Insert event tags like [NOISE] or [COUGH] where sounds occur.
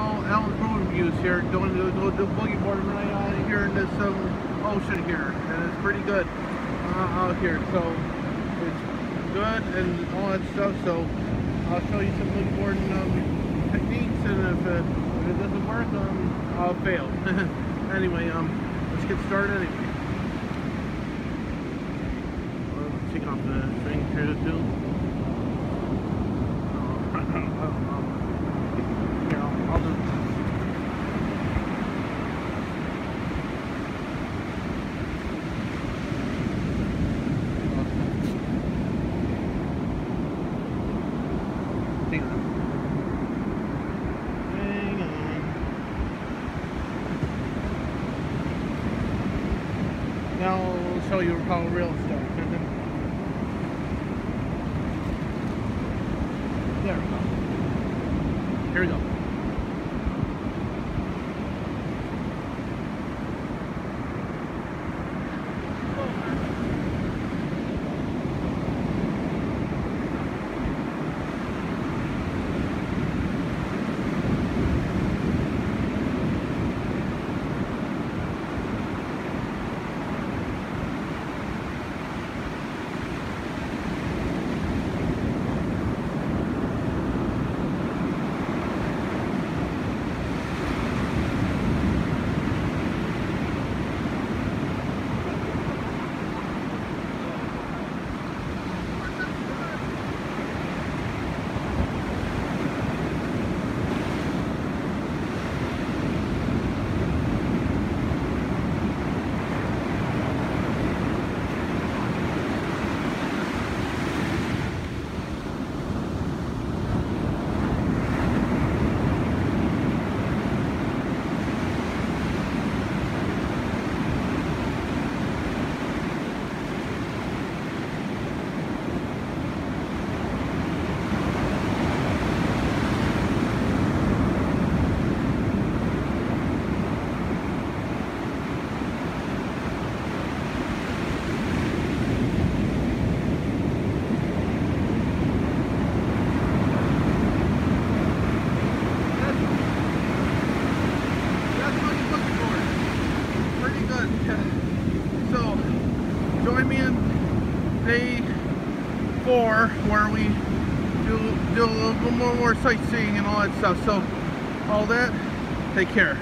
Alan's Road Reviews here, doing the, the, the boogie board right here in this um, ocean here, and it's pretty good uh, out here. So it's good and all that stuff. So I'll show you some boogie boarding um, techniques, and if, uh, if it doesn't work, um, I'll fail. [LAUGHS] anyway, um, let's get started. Anyway, well, taking off the string here too. Here, I'll, I'll do. Now I'll show you how real stuff. [LAUGHS] there we go. Here we go. Day four where we do, do a little more, more sightseeing and all that stuff. So, all that, take care.